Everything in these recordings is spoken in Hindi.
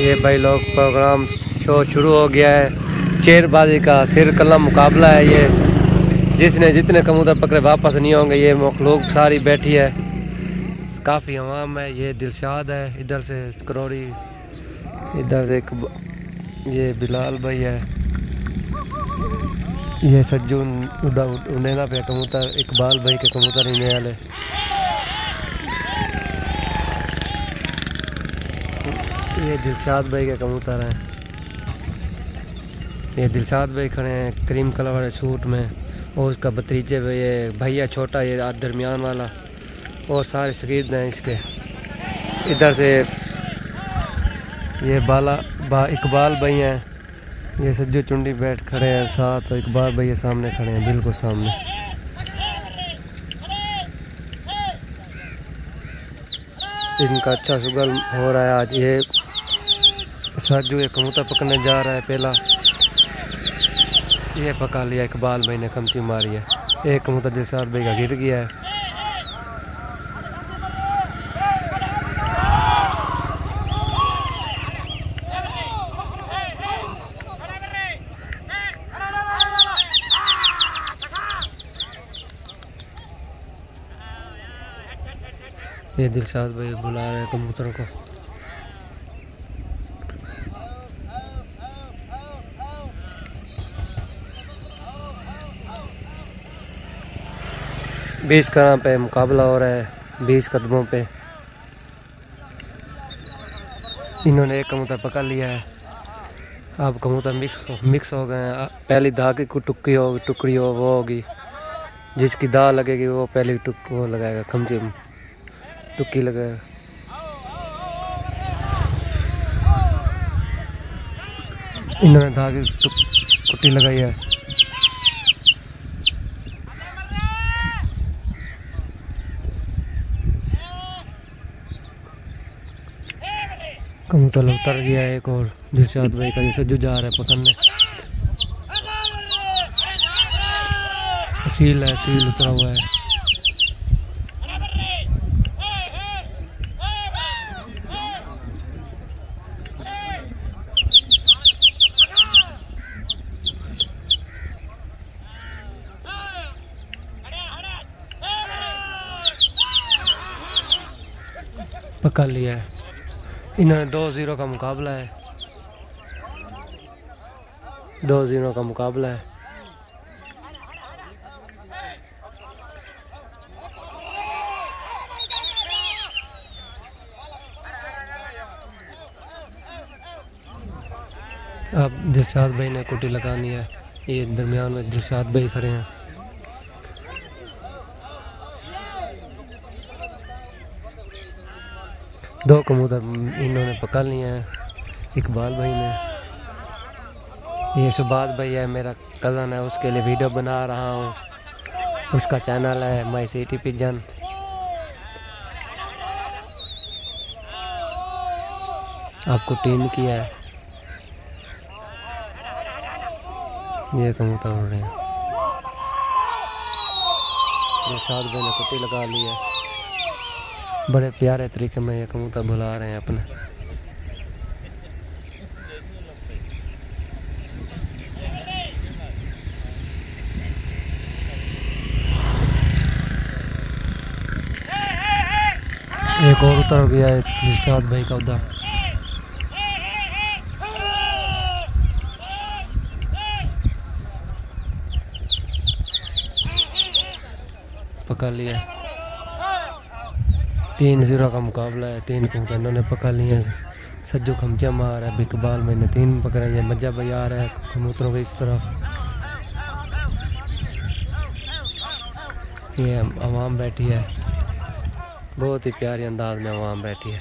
ये भाई लोग प्रोग्राम शो शुरू हो गया है। चेरबाजी का सिर कलम मुकाबला है ये। जिसने जितने कबूतर पकड़े वापस नहीं होंगे, ये मखलूक सारी बैठी है। काफ़ी हवाम है, ये दिलशाद है। इधर से करोड़ी, इधर से एक ये बिलाल भाई है। ये सज्जू उड़ा उड़ेना पे कबूतर, इकबाल भाई के कबूतर इन्हें वाले ये दिलशाद भाई के कबूतर हैं। ये दिलशाद भाई खड़े हैं क्रीम कलर वाले सूट में। और उसका भतीजे ये भैया छोटा ये दरमियान वाला। और सारे शकीद हैं इसके। इधर से ये बाला, बा, इकबाल भाई हैं। ये सज्जू चुंडी बैठ खड़े हैं साथ तो इकबाल भाई सामने खड़े हैं, बिल्कुल सामने। इनका अच्छा सुगल हो रहा है आज। ये सज्जू एक कबूतर पकड़ने जा रहा है पहला। ये पका लिया इकबाल भाई ने कमची मारी है। एक कबूतर दिलसाद भाई का गिर गया है। ये दिलशाद भाई बुला रहे कबूतरों को। बीस कदम पे मुकाबला हो रहा है, बीस कदमों पे। इन्होंने एक कबूतर पकड़ लिया है। अब कबूतर मिक्स मिक्स हो गए हैं। पहली धागे को टुक्की हो, टुकड़ी हो, वो होगी। जिसकी दाल लगेगी, वो पहली टुक, वो लगाएगा खमची टुक्की लगाएगा। इन्होंने धागे कुट्टी लगाई है। कबूतर उतर गया है एक और, दिलशाद भाई का जैसे जो जा रहा है पकड़ने सील है सील उतरा हुआ है। पकड़ लिया है। इन्होंने दो ज़ीरो का मुकाबला है। दो ज़ीरो का मुकाबला है। अब दिलशाद भाई ने कुटी लगानी है। ये दरमियान में दिलशाद भाई खड़े हैं। दो कबूतर इन्होंने पकड़ लिए हैं। इकबाल भाई ने। ये सुभाष भाई है, मेरा कज़न है, उसके लिए वीडियो बना रहा हूँ। उसका चैनल है माई सिटी पिजन आपको टीन किया है। ये कबूतर उड़ रहे हैं ये सात भाई ने कुट्टी लगा ली है। बड़े प्यारे तरीके में ये कबूतर बुला रहे हैं अपने। एक और उतर गया है दिलशाद भाई का उधर। पकड़ लिया। तीन ज़ीरो का मुकाबला है, तीन कबूतर इन्होंने पकड़ लिए हैं। सज्जू खमचा मार है बिकबाल मैंने तीन पकड़े हैं। मज्जा रहा है, कबूतरों के इस तरफ़। ये आवाम बैठी है। बहुत ही प्यारी अंदाज में आवाम बैठी है।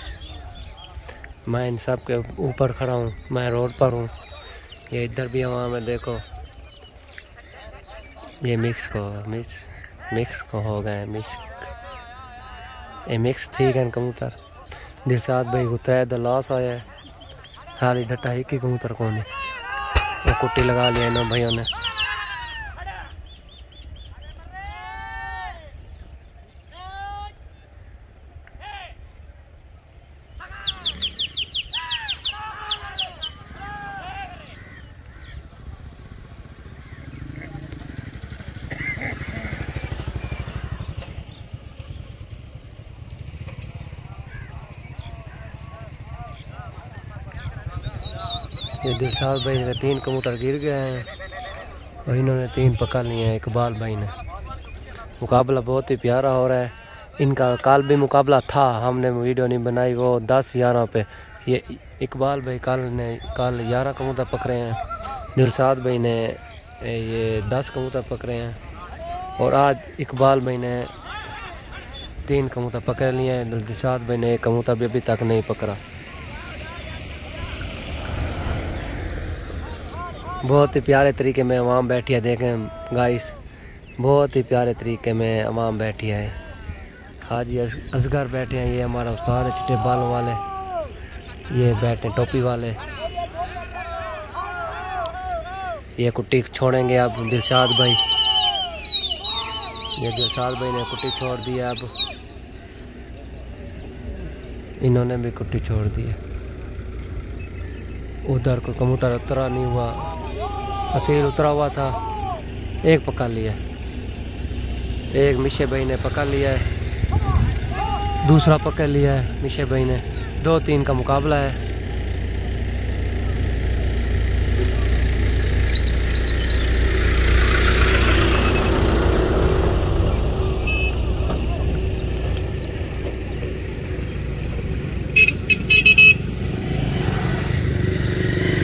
मैं इन सब के ऊपर खड़ा हूँ, मैं रोड पर हूँ। ये इधर भी आवाम है, देखो। ये मिक्स को, मिक्स मिक्स को हो गए मिक्स। ये मिक्स थी गए कबूतर। दिलशाद भाई को त्रै लॉस आया है। हाली डटा एक ही कबूतर कौन है? कुट्टी लगा लिया इन्होंने भाइयों ने। ये दिलशाद भाई के तीन कबूतर गिर गए हैं और इन्होंने तीन पकड़ लिए हैं इकबाल भाई ने। मुकाबला बहुत ही प्यारा हो रहा है। इनका कल भी मुकाबला था, हमने वीडियो नहीं बनाई, वो दस ग्यारह पे। ये इकबाल भाई कल ने, कल ग्यारह कबूतर पकड़े हैं। दिलशाद भाई ने ये दस कबूतर पकड़े हैं। और आज इकबाल भाई ने तीन कबूतर पकड़ लिए हैं। दिलशाद भाई ने एक कबूतर भी अभी तक नहीं पकड़ा। बहुत ही प्यारे तरीके में अवाम बैठी है, देखें गाइस बहुत ही प्यारे तरीके में अवाम बैठी है। हाजी असगर बैठे हैं, ये हमारा उस्ताद है, चिट्टे बालों वाले, ये बैठे टोपी वाले। ये कुट्टी छोड़ेंगे अब, दिलशाद भाई। ये दिलशाद भाई ने कुट्टी छोड़ दी अब। इन्होंने भी कुट्टी छोड़ दी उधर को कबूतर उतरा नहीं हुआ। असील उतरा हुआ था। एक पकड़ लिया। एक मिशे भाई ने पकड़ लिया। है दूसरा पकड़ लिया है मिशे भाई ने। दो तीन का मुकाबला है।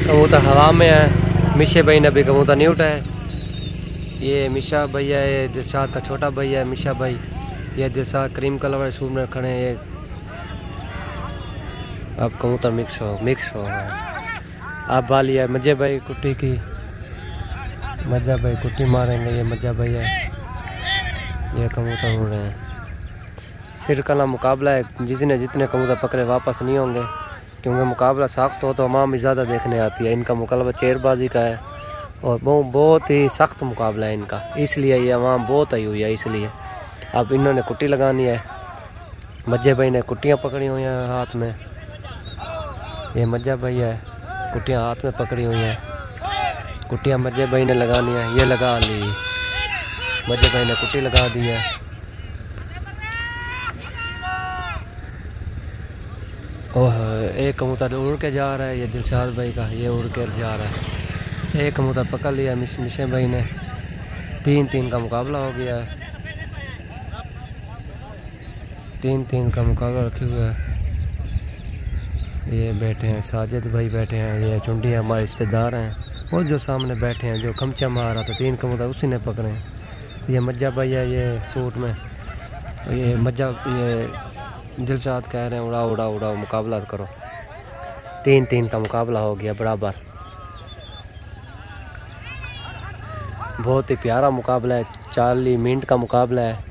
कबूतर हवा में है। मिशे भाई ने अभी कबूतर नहीं उठाया। ये मिशा भैया है दिलशाद का छोटा भैया है, मिशा भाई। ये दिलशाद क्रीम कलर वाले सूट में खड़े हैं, ये। अब कबूतर मिक्स हो मिक्स हो गया। अब बाली है मज़े भाई कुट्टी की। मज़ा भाई कुट्टी मारेंगे, ये मज़ा भैया। ये कबूतर उड़ रहे हैं। सिर कला मुकाबला है जितने जितने कबूतर पकड़े, वापस नहीं होंगे। क्योंकि मुकाबला सख्त हो तो अमाम ही ज़्यादा देखने आती है। इनका मुकाबला चेरबाजी का है और बहुत ही सख्त मुकाबला है इनका। इसलिए ये अवाम बहुत आई हुई है, इसलिए। अब इन्होंने कुट्टी लगानी है। मज्जे भाई ने कुट्टियाँ पकड़ी हुई हैं हाथ में। ये मज्जा भाई है, कुट्टियाँ हाथ में पकड़ी हुई हैं। कुट्टियाँ मज्जे भाई ने लगानी है, ये लगा ली। मज्जे भाई ने कुट्टी लगा दी है। ओह, एक कबूतर उड़ के जा रहा है, ये दिलशाद भाई का, ये उड़ कर जा रहा है। एक कबूतर पकड़ लिया मिश मिशे भाई ने। तीन तीन का मुकाबला हो गया है। तीन तीन का मुकाबला रखे हुए है। ये बैठे हैं, साजिद भाई बैठे हैं, ये चुंडी हमारे रिश्तेदार हैं। वो जो सामने बैठे हैं, जो खमचा मार रहा था, तीन कबूतर उसी ने पकड़े हैं। ये मज्जा भाई है, ये सूट में। ये मज्जा, ये दिलशाद कह रहे हैं उड़ाओ उड़ाओ उड़ाओ मुकाबला करो। तीन तीन का मुकाबला हो गया बराबर। बहुत ही प्यारा मुकाबला है चालीस मिनट का मुकाबला है।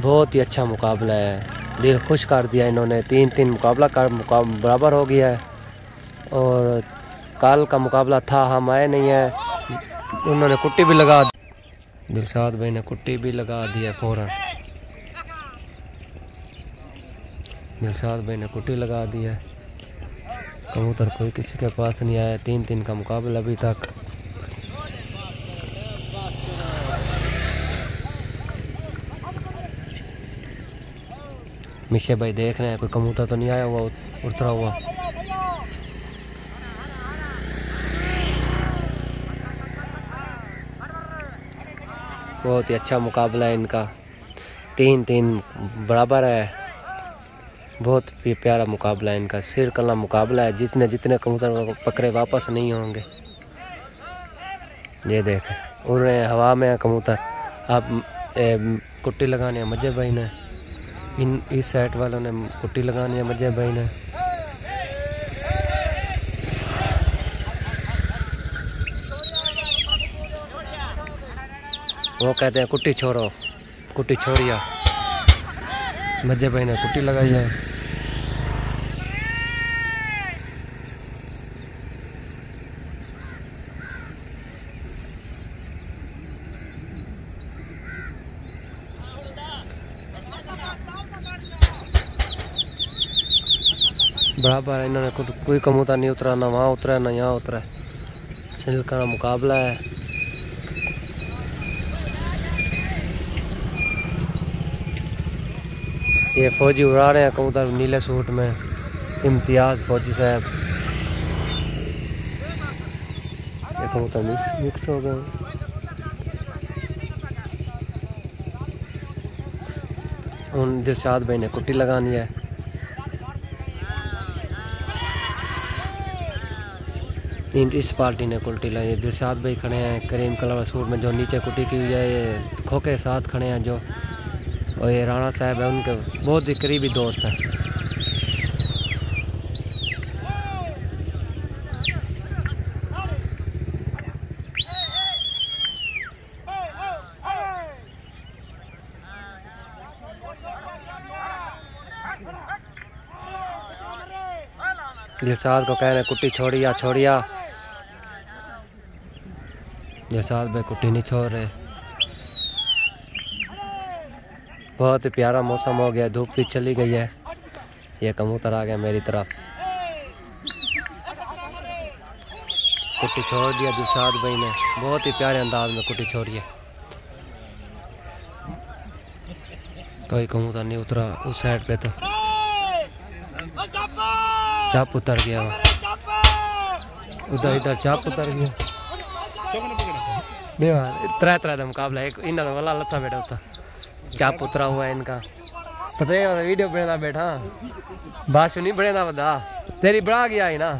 बहुत ही अच्छा मुकाबला है। दिल खुश कर दिया इन्होंने तीन तीन मुकाबला कर मुकाब, बराबर हो गया है। और कल का मुकाबला था हम आए नहीं है। उन्होंने कुट्टी भी लगा दी। दिलशाद भाई ने कुट्टी भी लगा दी है फ़ौरन। दिलशाद भाई ने कुटी लगा दी है। कबूतर कोई किसी के पास नहीं आया। तीन तीन का मुकाबला अभी तक। मिशे भाई देख रहे हैं, कोई कबूतर तो नहीं आया हुआ, उतरा हुआ। बहुत ही अच्छा मुकाबला है इनका। तीन तीन बराबर है। बहुत ही प्यारा मुकाबला है इनका, सिर कला मुकाबला है, जितने जितने कबूतर पकड़े वापस नहीं होंगे। ये देखें, उड़ रहे हैं, हवा में कबूतर। आप कुट्टी लगानी है मज़े भाई ने। इन, इस साइड वालों ने कुट्टी लगानी है मज़े भाई ने। वो कहते हैं, कुट्टी छोड़ो, कुट्टी छोड़िया। मज़े भाई ने कुट्टी लगाई है। बराबर है इन्होंने कोई कबूतर नहीं, उतरा ना वहाँ उतरा ना यहाँ उतरा। सिल का मुकाबला है। ये फौजी उड़ा रहे हैं, कबूतर नीले सूट में। इम्तियाज़ फौजी साहब। ये कबूतर मिक्स हो गए। उन दिलशाद भाई ने कुट्टी लगानी है। इस पार्टी ने कुल्टी लाई दिलशाद भाई खड़े हैं, करीम कलर सूट में जो नीचे कुट्टी की हुई है, ये खोखे साथ खड़े हैं जो, और ये राणा साहब है, उनके बहुत ही करीबी दोस्त है। दिलशाद को कह रहे कुट्टी छोड़िया छोड़िया। दिलशाद भाई नहीं छोड़ रहे। बहुत ही प्यारा मौसम हो गया, धूप भी चली गई है। ये कबूतर आ गया मेरी तरफ़। कुट्टी छोड़ दिया दिलशाद भाई ने। बहुत ही प्यारे अंदाज में कुट्टी छोड़ी है कोई कबूतर नहीं उतरा उस साइड पे तो। चाप उतर गया। उधर, इधर चाप उतर गया। त्रै त्रै का मुकाबला एक इन्होंने वाला लत्ता बैठा होता। चाप उतरा हुआ है इनका। पता है वीडियो बनेदा बैठा। बाशु नहीं बनेदा बदा। तेरी बड़ा गया ही ना।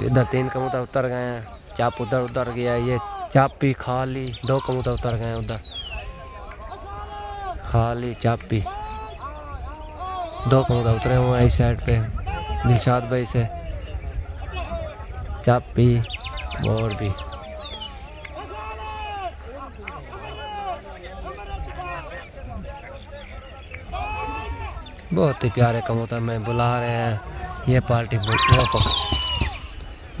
इधर तीन कबूतर उतर गए हैं। चाप उधर उतर गया ये चापी खाली। दो कबूतर उतर गए उधर। खाली चापी। दो कबूतर उतरे हुए हैं इस साइड पे, दिलशाद भाई से। चापी। और भी। बहुत ही प्यारे कबूतर में बुला रहे हैं। ये पार्टी पक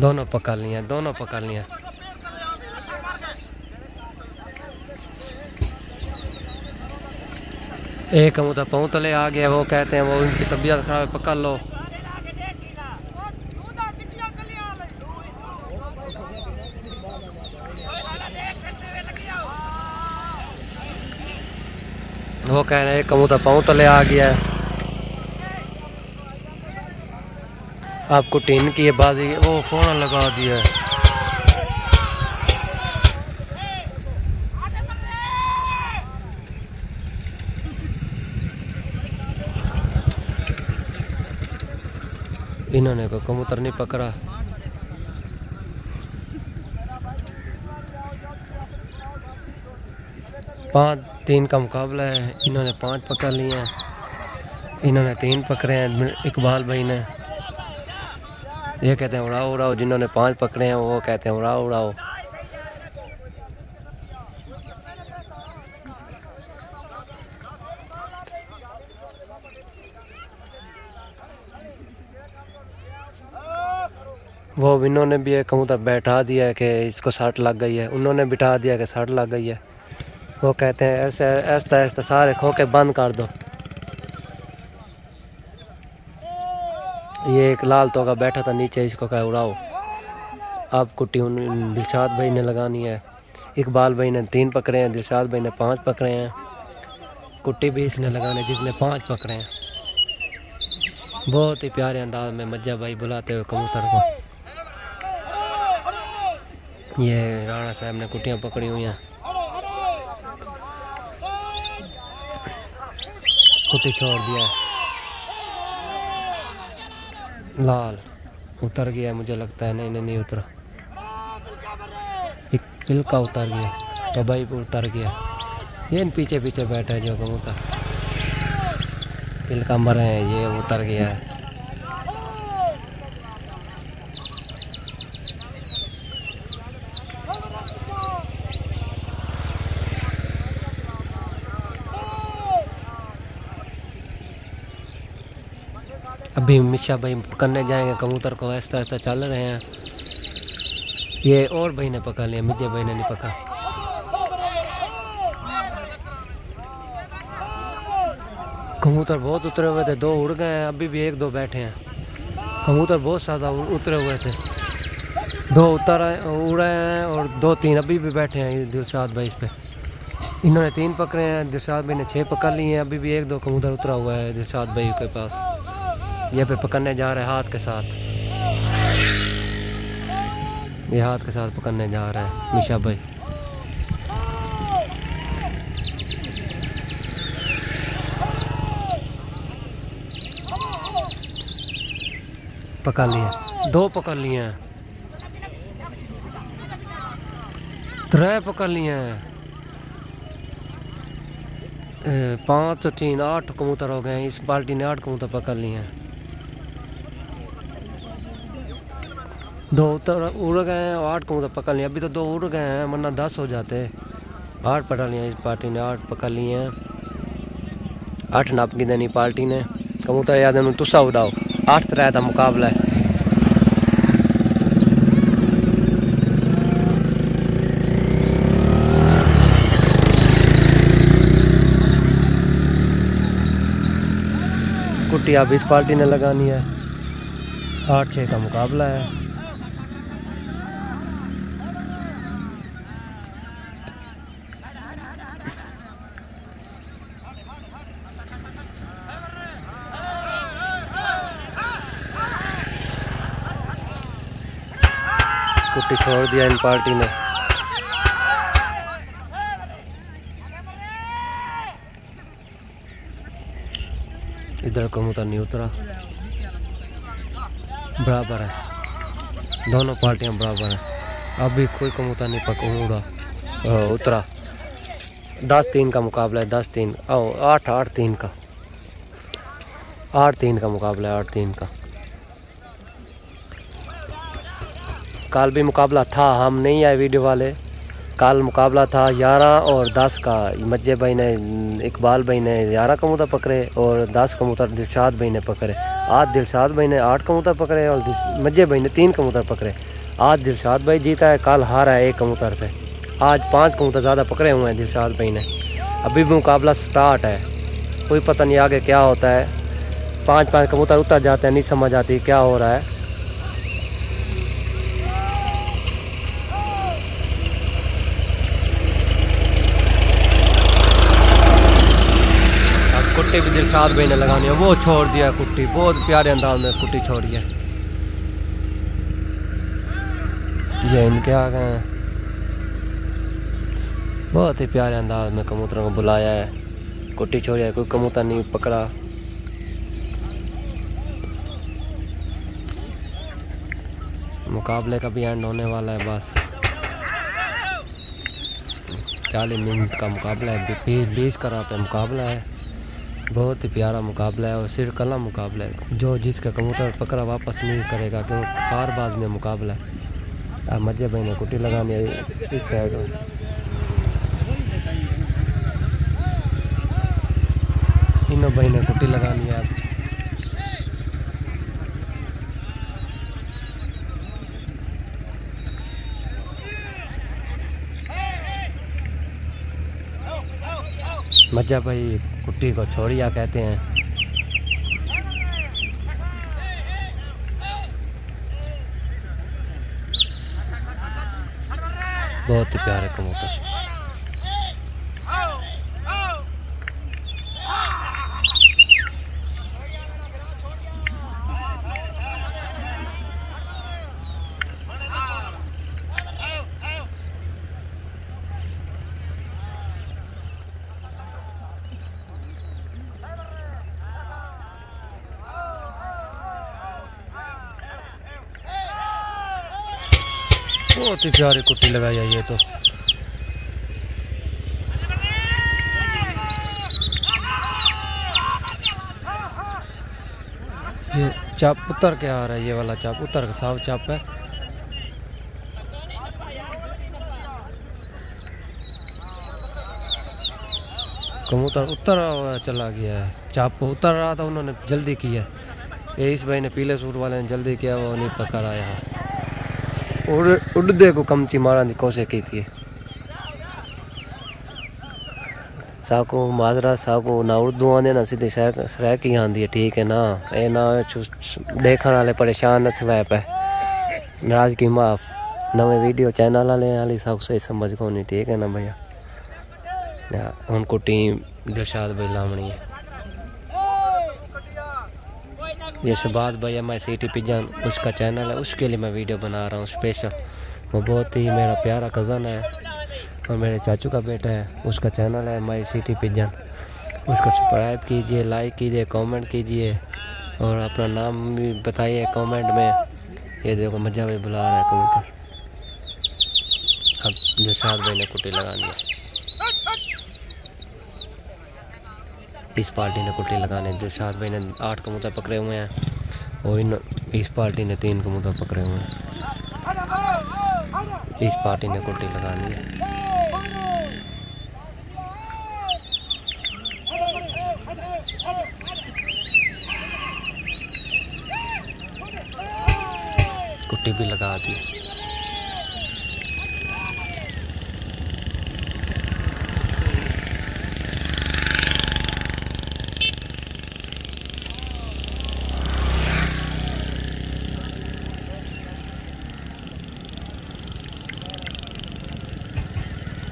दोनों पकड़ लिए, दोनों पकड़ लिए। एक कबूतर पौतले आ गया वो कहते हैं, वो उनकी तबीयत खराब है, पकड़ लो। वो कह रहे हैं कबूतर पौतले आ गया है। आपको टीन की है बाजी, वो फ़ोन लगा दिया है। इन्होंने को कबूतर नहीं पकड़ा। पाँच तीन का मुकाबला है, इन्होंने पाँच पकड़ लिए हैं। इन्होंने तीन पकड़े हैं इकबाल भाई ने। ये कहते हैं, उड़ाओ उड़ाओ, जिन्होंने पाँच पकड़े हैं, वो कहते हैं, उड़ाओ उड़ाओ। वो इन्होंने भी एक कहूँ तक बैठा दिया है कि इसको साठ लग गई है। उन्होंने बिठा दिया कि साठ लग गई है। वो कहते हैं ऐसे, ऐसा ऐसा सारे खोके बंद कर दो। ये एक लाल तोगा बैठा था नीचे, इसको कह, उड़ाओ। अब कुट्टी उन, दिलशाद भाई ने लगानी है। इकबाल भाई ने तीन पकड़े हैं, दिलशाद भाई ने पाँच पकड़े हैं। कुट्टी भी इसने लगाने, जिसने पाँच पकड़े हैं। बहुत ही प्यारे अंदाज में मज्जा भाई बुलाते हुए कबूतर को। ये राणा साहब ने कुटियाँ पकड़ी हुई हैं। कुटी छोड़ दिया। लाल, उतर गया मुझे लगता है। नहीं नहीं नहीं उतरा। एक पिलका उतर गया तो उतर गया। ये पीछे पीछे बैठा है जो कबूतर। पिलका मरे हैं, ये उतर गया है। अभी मिशा भाई पकड़ने जाएँगे, कबूतर को ऐसा ऐसा चल रहे हैं। ये और भाई ने पकड़ लिया, मिजे भाई ने नहीं पकड़ा। कबूतर बहुत उतरे हुए थे, दो उड़ गए हैं, अभी भी एक दो बैठे हैं। कबूतर बहुत ज़्यादा उतरे हुए थे। दो उतर उड़े हैं और दो तीन अभी भी बैठे हैं दिलशाद भाई इस पर इन्होंने तीन पकड़े हैं, दिलशाद भाई ने छः पकड़ लिए हैं, अभी भी एक दो कबूतर उतरा हुआ है दिलशाद भाई के पास। ये पे पकड़ने जा रहे हाथ के साथ। ये हाथ के साथ पकड़ने जा रहे है, मिशा भाई। पकड़ लिए। दो पकड़ लिए हैं। त्रै पकड़ लिए हैं। पाँच, तीन, आठ कबूतर हो गए इस बाल्टी ने आठ कबूतर पकड़ लिए हैं। दो उतर उड़ गए हैं, आठ कबूतर पकड़ लिया। अभी तो दो उड़ गए हैं, वरना दस हो जाते। आठ पकड़ लिए इस पार्टी ने, आठ पकड़ लिए हैं। आठ नाप की देनी पार्टी ने। कबूतर याद है तुसा उड़ाओ। आठ तरह का मुकाबला है। कुट्टी अब इस पार्टी ने लगानी है। आठ छः का मुकाबला है कुट्टी छोड़ दिया इन पार्टी ने। इधर कबूतर नहीं उतरा। बराबर है। दोनों पार्टियाँ बराबर हैं। अभी कोई कबूतर नहीं पक उड़ा उतरा। दस तीन का मुकाबला है, दस तीन। आठ आठ तीन का। आठ तीन का मुकाबला है, आठ तीन का। कल भी मुकाबला था, हम नहीं आए वीडियो वाले। कल मुकाबला था ग्यारह और दस का, मज्जे भाई ने इकबाल भाई ने ग्यारह कबूतर पकड़े और दस कबूतर, दिलशाद भाई ने पकड़े। आज दिलशाद भाई ने आठ कबूतर पकड़े और मज्जे भाई ने तीन कबूतर पकड़े। आज दिलशाद भाई जीता है कल हारा है एक कबूतर से। आज पाँच कबूतर ज़्यादा पकड़े हुए हैं दिलशाद भाई ने। अभी भी मुकाबला स्टार्ट है। कोई पता नहीं आगे क्या होता है। पाँच पाँच कबूतर उतर जाते हैं, नहीं समझ आती क्या हो रहा है। कुट्टी भी दिलशाद भाई ने लगानी है। वो छोड़ दिया कुट्टी। बहुत प्यारे अंदाज में कुट्टी छोड़ी है। ये इनके आ गए हैं। बहुत ही प्यारे अंदाज में कबूतरों को बुलाया है। कुट्टी छोड़ी है, कोई कबूतर नहीं पकड़ा। मुकाबले का भी एंड होने वाला है बस। चालीस मिनट का मुकाबला है। बीस बीस का पे मुकाबला है। बहुत ही प्यारा मुकाबला है और सिर्फ़ कला मुकाबला है, जो जिसका कबूतर पकड़ा वापस नहीं करेगा, क्योंकि खारबाज में मुकाबला है। मज़े भाई ने कुटी लगानी है इस साइड इन भाई ने कुटी लगानी है मज्जा भाई कुट्टी को छोड़िया कहते हैं। बहुत ही प्यारे कबूतर। बहुत ही प्यारी कुट्टी लगाई है ये तो। ये चाप उतर के आ रहा है, ये वाला चाप, उतर के साफ़ चाप है। कबूतर उतर चला गया है, चाप को उतर रहा था, उन्होंने जल्दी किया। है इस भाई ने पीले सूट वाले ने जल्दी किया, वो नहीं पकड़ आया है उड़दे को कमची मारण की कोशिश की थी। साको माजरा, साको ना उर्दू आने, ना सीधी सराक ही आती है, ठीक है ना? ए ना देखने वाले परेशान न थे पे। नाराज़ की माफ़। नवे वीडियो चैनल वाले वाली सब सही समझ को नहीं ठीक है ना भैया? हूँ कुटी दिलशाद भाई लावनी है। ये शबाज भाई M I C T pigeon उसका चैनल है, उसके लिए मैं वीडियो बना रहा हूँ स्पेशल वो बहुत ही मेरा प्यारा कज़न है और मेरे चाचू का बेटा है, उसका चैनल है माई सिटी पिजन उसका सब्सक्राइब कीजिए लाइक कीजिए कमेंट कीजिए और अपना नाम भी बताइए कमेंट में। ये देखो मज़ा भी बुला रहा है कबूतर। अब जो भाई ने कुटी लगानी है। इस पार्टी ने कुटी लगाने जसाद भाई ने आठ कबूतर पकड़े हुए हैं और इन, इस पार्टी ने तीन कबूतर पकड़े हुए हैं। इस पार्टी ने कुटी लगानी है। कुट्टी भी लगा दी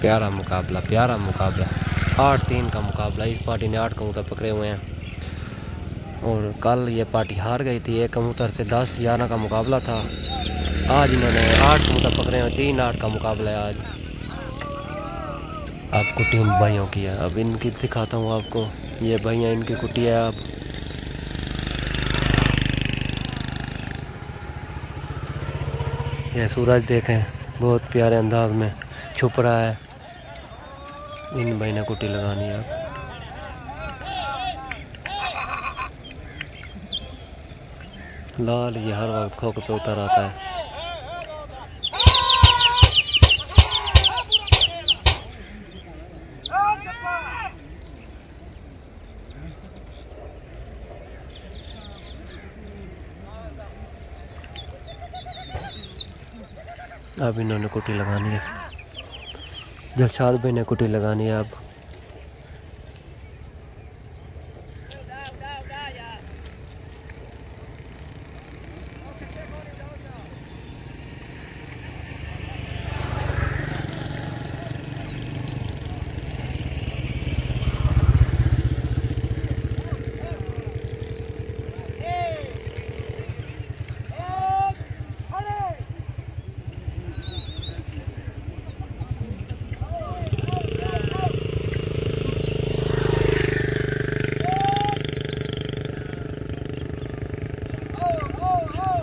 प्यारा मुकाबला प्यारा मुकाबला। आठ तीन का मुकाबला, इस पार्टी ने आठ कबूतर पकड़े हुए हैं। और कल ये पार्टी हार गई थी, एक कबूतर से दस ग्यारह का मुकाबला था। आज इन्होंने आठ कबूतर पकड़े हैं, तीन आठ का मुकाबला है आज। आपको टीम भाइयों की है। अब इनकी दिखाता हूँ आपको। ये भाइयाँ, इनकी कुटी है आप। ये सूरज देखें, बहुत प्यारे अंदाज में छुप रहा है। इन भाई ने कुटी लगानी आप लाल ये हर वक्त खोक पे उतर आता है। अब इन्होंने कुटी लगानी है। जरशाद भाई ने कुटी लगानी है अब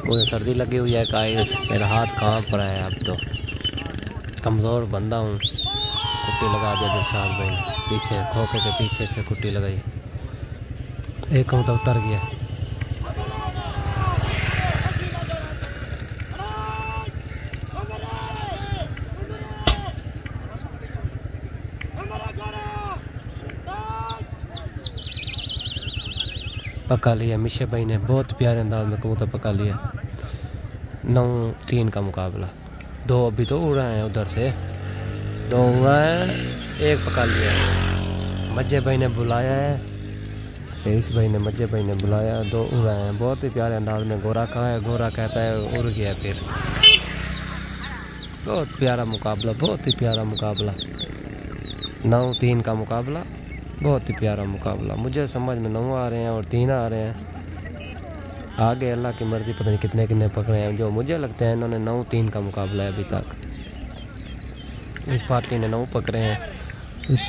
मुझे सर्दी लगी हुई है गाइस मेरा हाथ कहाँ पर है अब तो? कमज़ोर बंदा हूँ। कुट्टी लगा दिया दिलशाद भाई पीछे, खोखे के पीछे से कुट्टी लगाई। एक कहूँ तो उतर गया। पका लिया मिशे भाई ने, बहुत प्यारे अंदाज में कबूतर पका लिया। नौ तीन का मुकाबला। दो अभी तो उड़ रहे हैं उधर से। दो उड़ा है, एक पका लिया है। मज्जे भाई ने बुलाया है। इस भाई ने मज्जे भाई ने बुलाया दो उड़ा हैं। बहुत ही प्यारे अंदाज में गोरा कहाँ है गोरा कहता है, उड़ गया फिर। बहुत प्यारा मुकाबला, बहुत ही प्यारा मुकाबला। नौ तीन का मुकाबला, बहुत ही प्यारा मुकाबला। मुझे समझ में नौ आ रहे हैं और तीन आ रहे हैं। आगे अल्लाह की मर्ज़ी, पता नहीं कितने कितने पकड़े हैं। जो मुझे लगता है इन्होंने नौ तीन का मुकाबला है अभी तक। इस पार्टी ने नौ पकड़े हैं। इस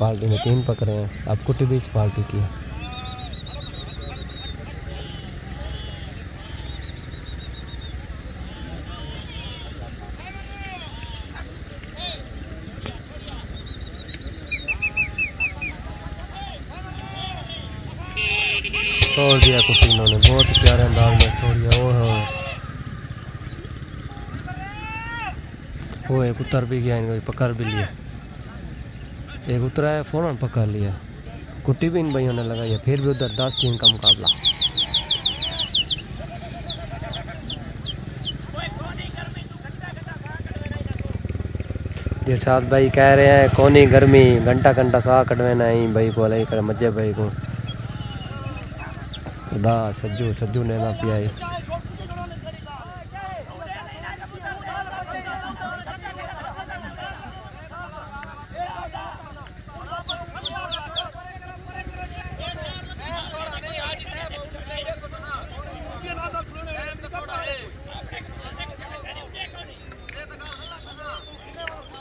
पार्टी ने तीन पकड़े हैं। अब कुटी भी इस पार्टी की है। छोड़ दिया कुछ इन्होंने। बहुत प्यारे अंदाज में छोड़ दिया। वो हो एक उतर भी गया इनको पकड़ भी लिया। एक उतरा है, फ़ौरन पकड़ लिया। कुट्टी भी इन भाइयों ने लगाई है, फिर भी उधर दस तीन का मुकाबला। दिलशाद भाई कह रहे हैं, कौनी गर्मी घंटा घंटा सा कटवेना ही भाई को कर मज़े भाई को। डा सज्जू सज्जू ने ना पियाई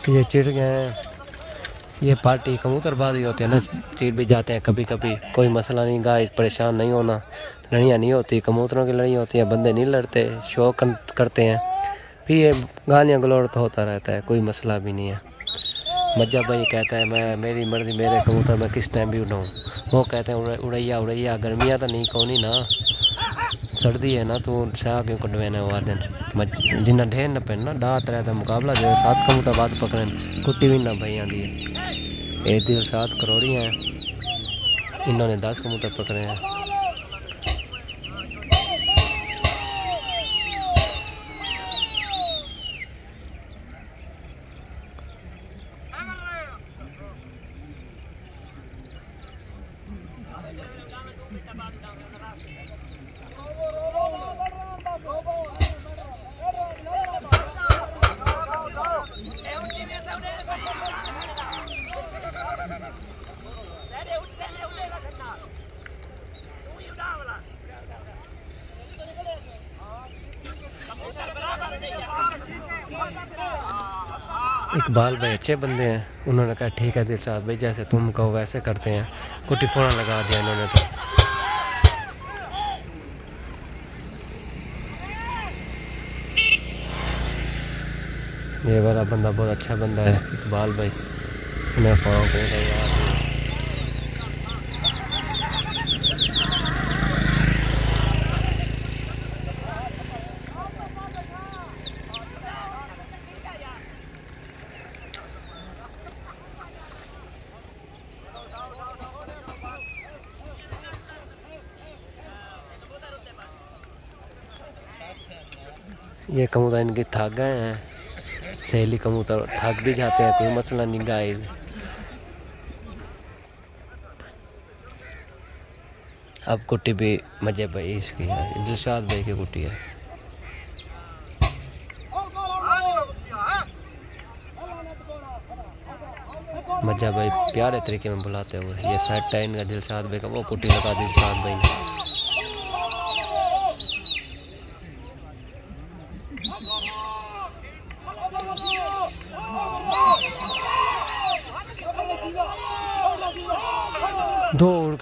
ये चिड़ गए हैं। ये पार्टी कबूतरबाजी होती है ना चिड़ भी जाते हैं कभी कभी कोई मसला नहीं गाय परेशान नहीं होना। लड़ियाँ नहीं होती, कबूतरों की लड़ियाँ होती हैं, बंदे नहीं लड़ते शौक करते हैं। फिर ये गालियाँ गलोड़ तो होता रहता है, कोई मसला भी नहीं है। मज्जा भाई कहता है, मैं, मेरी मर्ज़ी, मेरे कबूतर मैं किस टाइम भी उड़ाऊँ? वो कहते हैं उड़ैया उड़ैया, गर्मियाँ तो नहीं, कौन ही ना। सर्दी है ना तो शाह क्यों कटवेना हुआ दिन? जिन्ना ढेर न पेन ना, डात रहता मुकाबला जो सात कबूतर बाद पकड़न कुट्टी भी ना भाई आती है। एक दिन सात करोड़ी हैं। इन्होंने दस कबूतर पकड़े हैं। इकबाल भाई अच्छे बंदे हैं। उन्होंने कहा, ठीक है दिल साहब भाई, जैसे तुम कहो वैसे करते हैं। कुटी फोड़ा लगा दिया इन्होंने तो। ये वाला बंदा बहुत अच्छा बंदा है, इकबाल भाई। मैं फ़ोन कर। यार ये कबूतर थक गए हैं। सहेली कबूतर थक भी जाते हैं, कोई मसला नहीं गाइस अब कुट्टी भी मज़े भाई इसकी है दिलशाद भाई की कुट्टी है। मज़ा भाई, प्यारे तरीके में बुलाते हुए, ये साइड टाइन का दिलशाद भाई का वो कुट्टी लगा दिलशाद भाई।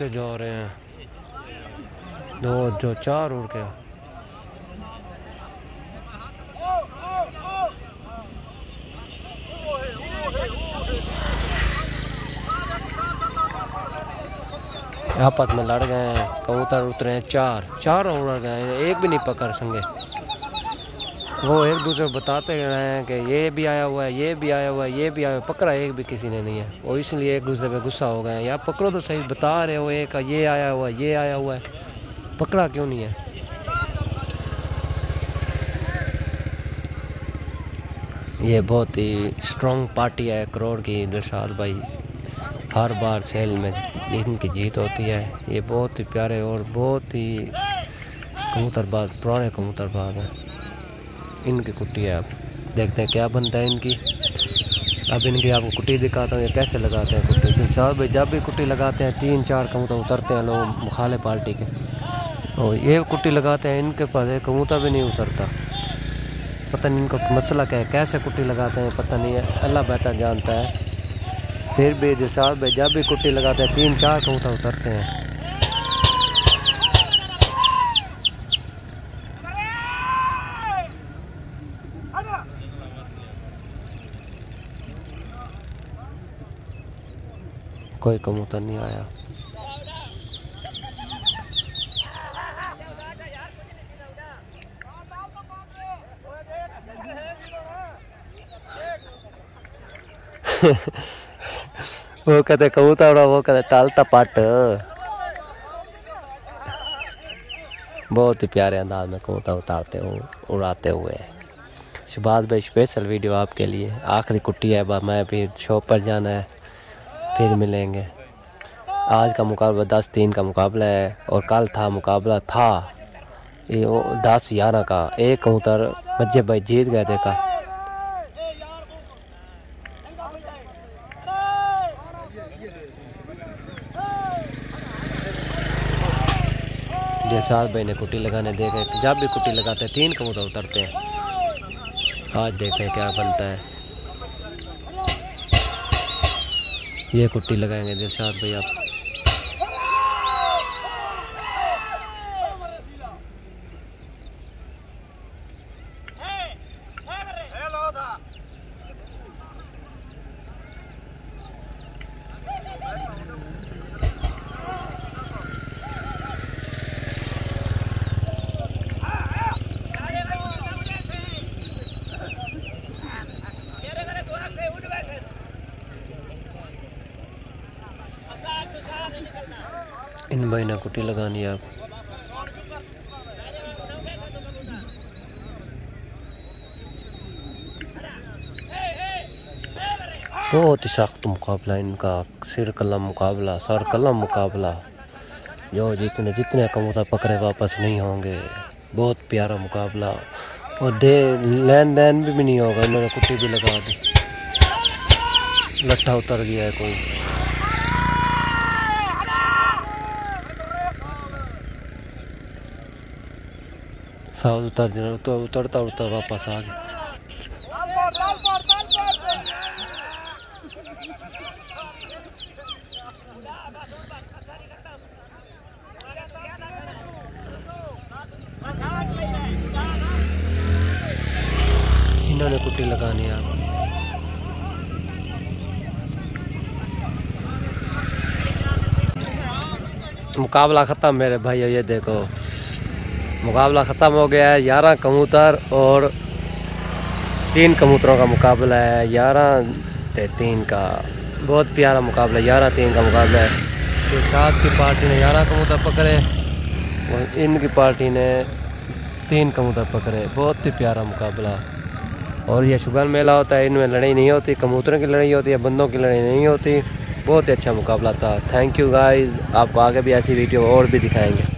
के जा रहे हैं। दो, जो चार उड़ के। आपस में लड़ गए हैं, कबूतर उतरे हैं, चार। चार उड़ गए हैं, एक भी नहीं पकड़ संगे। वो एक दूसरे को बताते रहे हैं कि ये भी आया हुआ है, ये भी आया हुआ है, ये भी आया हुआ पकड़ा एक भी किसी ने नहीं है। वो इसलिए एक दूसरे पे गुस्सा हो गए हैं। यार पकड़ो तो सही, बता रहे हो एक, ये आया हुआ है, ये आया हुआ है। पकड़ा क्यों नहीं है? ये बहुत ही स्ट्रॉन्ग पार्टी है, करोड़ की दिलशाद भाई। हर बार सेल में इनकी जीत होती है। ये बहुत ही प्यारे और बहुत ही कबूतरबाज, पुराने कबूतरबाज हैं। इनकी कुट्टी है आप। देखते हैं क्या बनता है इनकी। अब इनकी आपको कुट्टी दिखाता हूँ, ये कैसे लगाते हैं कुट्टी। तो भाई, जब भी कुट्टी लगाते हैं, तीन चार कबूतर उतरते हैं लोग मुखाले पार्टी के। और ये कुट्टी लगाते हैं इनके पास, एक कबूतर भी नहीं उतरता। पता नहीं इनको मसला क्या है, कैसे कुट्टी लगाते हैं, पता नहीं है। अल्लाह बेहतर जानता है। फिर भी जो साहब जब भी कुट्टी लगाते हैं, तीन चार कबूतर उतरते हैं। कोई कबूतर नहीं आया। वो कहते कबूतर उड़ा, वो कहते तालता पट। बहुत ही प्यारे अंदाज में कबूतर उतारते हो, उड़ाते हुए। शबाज भाई स्पेशल वीडियो आपके लिए। आखिरी कुट्टी है मैं भी शॉप पर जाना है। फिर मिलेंगे। आज का मुकाबला दस तीन का मुकाबला है और कल था मुकाबला था। ये दस ग्यारह का, एक कबूतर मज्जे भाई जीत गए थे का। जैसाद भाई ने कुट्टी लगाने देखे जब भी कुट्टी लगाते तीन कबूतर उतरते हैं। आज देखते हैं क्या बनता है। ये कुट्टी लगाएँगे दिलशाद भाई आप। इन महीना कुटी लगानी आप। बहुत ही सख्त मुकाबला इनका सिर कलम मुकाबला सर कलम मुकाबला। जो जितने जितने कबूतर पकड़े वापस नहीं होंगे बहुत प्यारा मुकाबला। और दे लेन देन भी, भी नहीं होगा इन्होंने कुट्टी भी लगा दी। लट्ठा उतर गया है कोई। साउथ उतर तो उतरता उड़ता वापस आ गया इन्होंने कुट्टी लगानी है। मुकाबला ख़त्म, मेरे भाई ये देखो। मुकाबला ख़त्म हो गया है। ग्यारह कबूतर और तीन कबूतरों का मुकाबला है। ग्यारह तीन का बहुत प्यारा मुकाबला ग्यारह तीन का मुकाबला है। तो सात की पार्टी ने ग्यारह कबूतर पकड़े, और इनकी पार्टी ने तीन कबूतर पकड़े। बहुत ही प्यारा मुकाबला। और ये शुगर मेला होता है। इनमें लड़ाई नहीं होती। कबूतरों की लड़ाई होती है। बंदों की लड़ाई नहीं होती। बहुत ही अच्छा मुकाबला था। थैंक यू गाइज़ आपको आगे भी ऐसी वीडियो और भी दिखाएँगे।